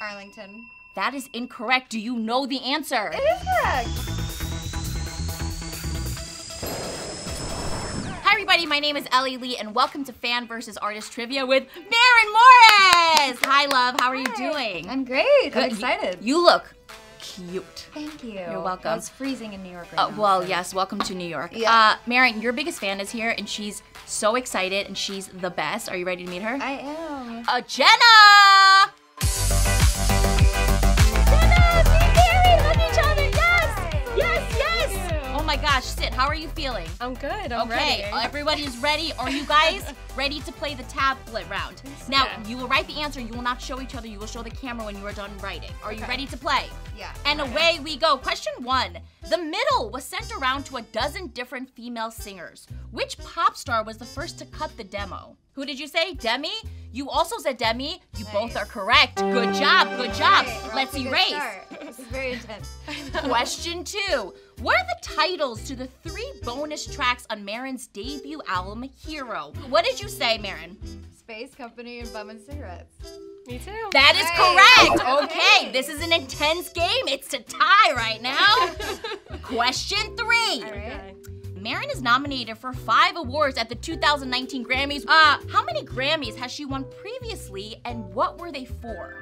Arlington. That is incorrect. Do you know the answer? It is correct. Hi, everybody. My name is Ellie Lee, and welcome to Fan versus Artist Trivia with Maren Morris. Hi, love. How are you doing? I'm great. Good. I'm excited. You look cute. Thank you. You're welcome. It's freezing in New York right Uh, now. well, so- yes. Welcome to New York. Yeah. Uh, Maren, your biggest fan is here, and she's so excited, and she's the best. Are you ready to meet her? I am. Uh, Jenna! Gosh, Sid, how are you feeling? I'm good. I'm okay, ready. Uh, everybody is ready. Are you guys ready to play the tablet round? Now, Yeah. you will write the answer. You will not show each other. You will show the camera when you are done writing. Are you ready to play? Yeah. And away we go. Question one. The middle was sent around to a dozen different female singers. Which pop star was the first to cut the demo? Who did you say? Demi? You also said Demi. You both are correct. Good job. Good job. Let's off to a good erase. start. This is very intense. Question two. What are the titles to the three bonus tracks on Maren's debut album, Hero? What did you say, Maren? Space Company and Bummin' Cigarettes. Me too. That is Nice. correct. Okay, Okay. this is an intense game. It's a tie right now. Question three. All right. Okay. Maren is nominated for five awards at the 2019 Grammys. Uh, how many Grammys has she won previously, and what were they for?